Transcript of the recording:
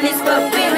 this puppy.